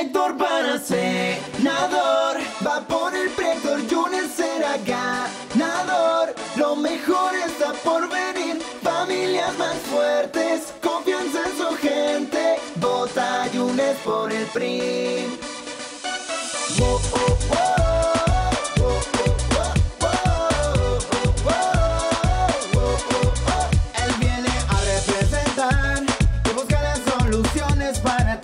Héctor para senador, va por el pretor, Junior será ganador. Lo mejor está por venir, familias más fuertes, confianza en su gente. Vota Junior por el PRI. Oh. Él viene a representar y buscar soluciones para